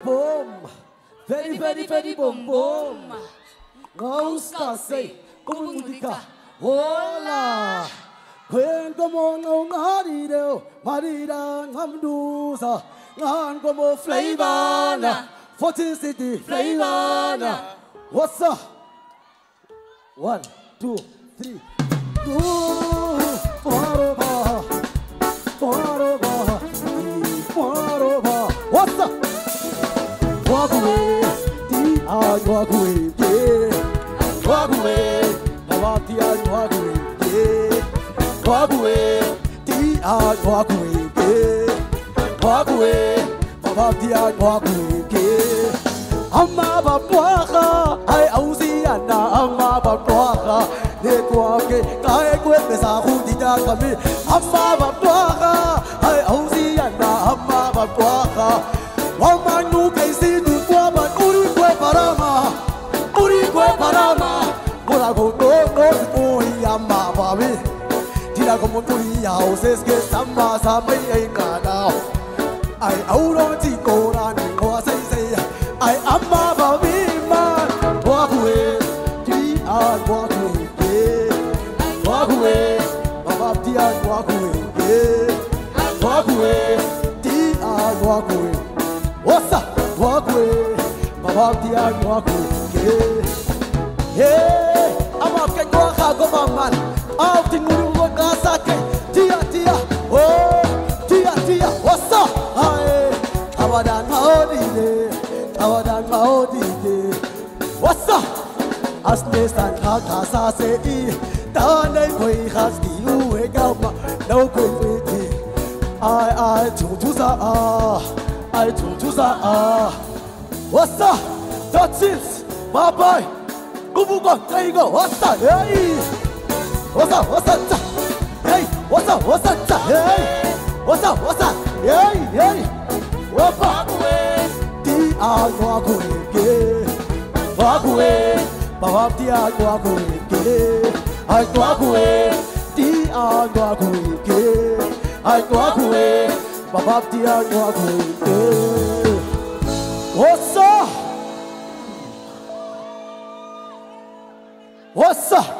Boom! Very, very, very boom, boom! Ngaustase, kumundika, hola! Kwen komo ngong harideo, marida ngamdusa, ngan komo flavana, Fortune City flavana. What's up? One, two, three. Ooh. Walk away, the walk away, yeah. Walk away, now the I walk away, yeah. Walk away, the I walk away, yeah. Walk away, now the I walk away, yeah. Amma babwaka, ay ausiana, amma babwaka. Ne kwa ke, kaya kwe pesa hudi da kami. Amma babwaka, ay ausiana, amma babwaka. Waman nu la go no no po yama babi. Tira como tu ya o se que sama sa mai ai ka da. Ai au ro ti ko ra ni ko sai sai. Ai amma babi ma Walk hue ti a walk away. yeah. Walk away, baba ti a walk hue yeah. Walk hue ti a walk hue What's up? Walk away, baba ti a walk away. yeah. 아홉 무릎을 걸까 싸게 뛰어 뛰어. 오 뛰어 뛰어. 왔어. 아예. 타와단 마오디게 타와단 마오디게 왔어. 아스네산 하가사세이. 다네 보이 하스기 우에 가마. 노고 위티 아이 아이 조조사. 아 아이 조조사. 아 왔어. 더칠스. 마바이. 꾸부건 이거. 왔다. 에이. 我上我上站，嘿，我上我上站，嘿，我上我上，嘿嘿，我跨过的，第二跨过的，跨过的，我第二跨过的，我第，我上。